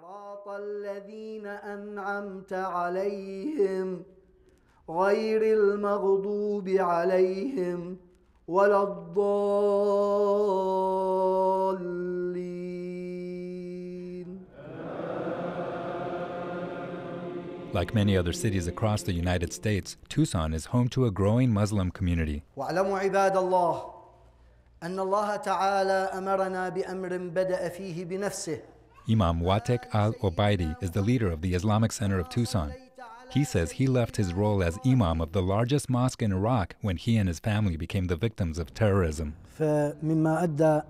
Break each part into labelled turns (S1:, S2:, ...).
S1: صراط الذين أنعمت عليهم غير المغضوب عليهم ولا الضالين
S2: Like many other cities across the United States, Tucson is home to a growing Muslim community.
S1: واعلموا عباد الله أن الله تعالى أمرنا بأمر بدأ فيه بنفسه
S2: Imam Watek al Obaidi is the leader of the Islamic Center of Tucson. He says he left his role as Imam of the largest mosque in Iraq when he and his family became the victims of terrorism.
S1: فمما أدى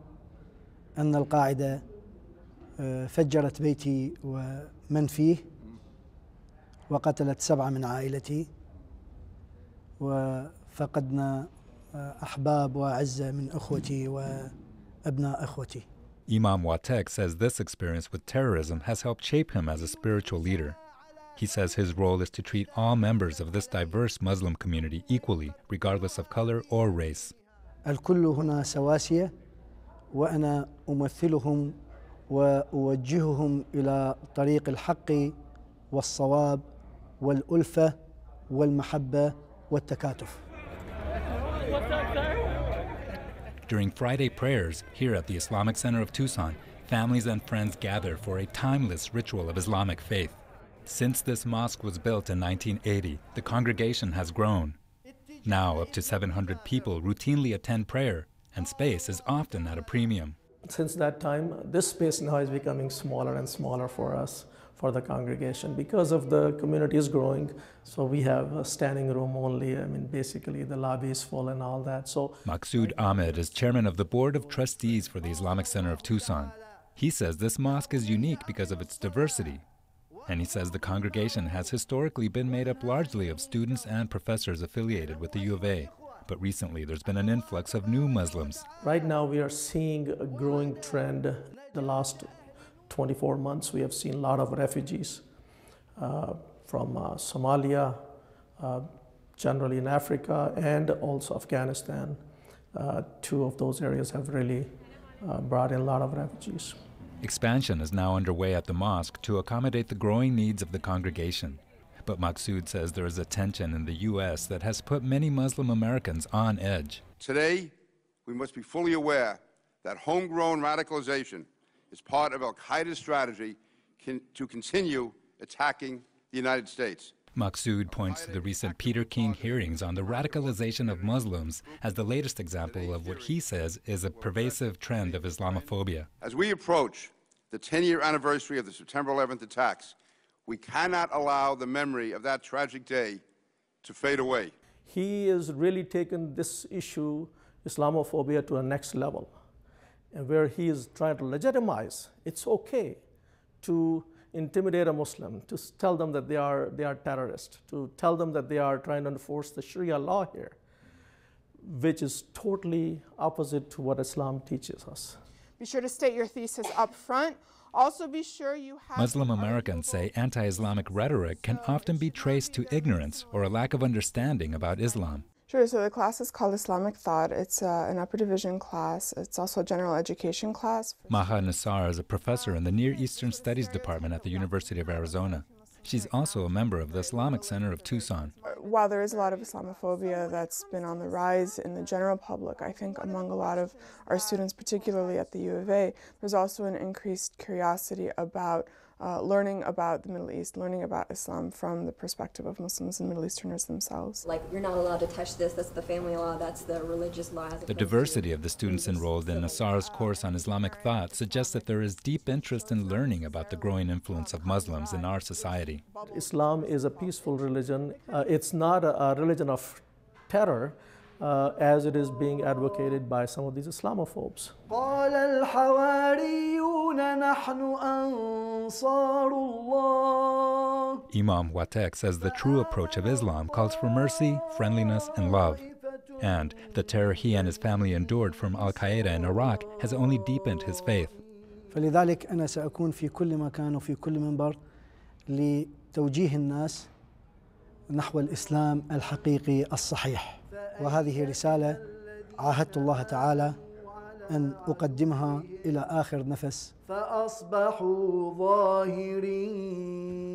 S1: أن القاعدة آه، فجرت بيتي ومن فيه وقتلت سبعة من عائلتي وفقدنا آه، أحباب وأعزة من أخوتي وأبناء أخوتي
S2: Imam Watek says this experience with terrorism has helped shape him as a spiritual leader. He says his role is to treat all members of this diverse Muslim community equally, regardless of color or race.
S1: الكل هنا سواسية وأنا أمثلهم وأوجههم إلى طريق الحق والصواب والألفة والمحبة والتكاتف
S2: During Friday prayers here at the Islamic Center of Tucson, families and friends gather for a timeless ritual of Islamic faith. Since this mosque was built in 1980, the congregation has grown. Now, up to 700 people routinely attend prayer, and space is often at a premium.
S3: Since that time, this space now is becoming smaller and smaller for us, for the congregation, because of the community is growing. So we have a standing room only. I mean, basically the lobby is full and all that. So
S2: Maksud Ahmed is chairman of the board of trustees for the Islamic Center of Tucson. He says this mosque is unique because of its diversity. And he says the congregation has historically been made up largely of students and professors affiliated with the U of A. But recently there's been an influx of new Muslims.
S3: right now we are seeing a growing trend. The last 24 months, we have seen a lot of refugees uh, from uh, Somalia, uh, generally in Africa, and also Afghanistan. Uh, two of those areas have really uh, brought in a lot of refugees.
S2: Expansion is now underway at the mosque to accommodate the growing needs of the congregation. But Maksud says there is a tension in the U.S. that has put many Muslim Americans on edge.
S4: Today, we must be fully aware that homegrown radicalization is part of Al Qaeda's strategy con- to continue attacking the United States.
S2: Maksud points to the recent Peter King hearings on the radicalization of Muslims as the latest example of what he says is a pervasive trend of Islamophobia.
S4: As we approach the 10 year anniversary of the September 11th attacks, we cannot allow the memory of that tragic day to fade away.
S3: He has really taken this issue, Islamophobia, to a next level, and where he is trying to legitimize it's okay to intimidate a Muslim, to tell them that they are, they are terrorists, to tell them that they are trying to enforce the Sharia law here, which is totally opposite to what Islam teaches us.
S5: Be sure to state your thesis up front. Also, be sure you have.
S2: Muslim Americans say anti Islamic rhetoric can often be traced to ignorance or a lack of understanding about Islam.
S5: Sure, so the class is called Islamic Thought. It's uh, an upper division class. It's also a general education class.
S2: Maha Nassar is a professor in the Near Eastern Studies Department at the University of Arizona. She's also a member of the Islamic Center of Tucson.
S5: While there is a lot of Islamophobia that's been on the rise in the general public, I think among a lot of our students, particularly at the U of A, there's also an increased curiosity about uh, learning about the Middle East, learning about Islam from the perspective of Muslims and Middle Easterners themselves.
S6: Like, you're not allowed to touch this, that's the family law, that's the religious law.
S2: The diversity of the students enrolled in Nassar's course on Islamic thought suggests that there is deep interest in learning about the growing influence of Muslims in our society.
S3: Islam is a peaceful religion. Uh, it's not a, a religion of terror uh, as it is being advocated by some of these Islamophobes.
S2: Imam Watek says the true approach of Islam calls for mercy, friendliness, and love. And the terror he and his family endured from Al Qaeda in Iraq has only deepened his faith.
S1: فلذلك أنا سأكون في كل مكان وفي كل منبر لتوجيه الناس نحو الإسلام الحقيقي الصحيح وهذه رسالة عاهدت الله تعالى أن أقدمها إلى آخر نفس.
S7: فأصبحوا ظاهرين.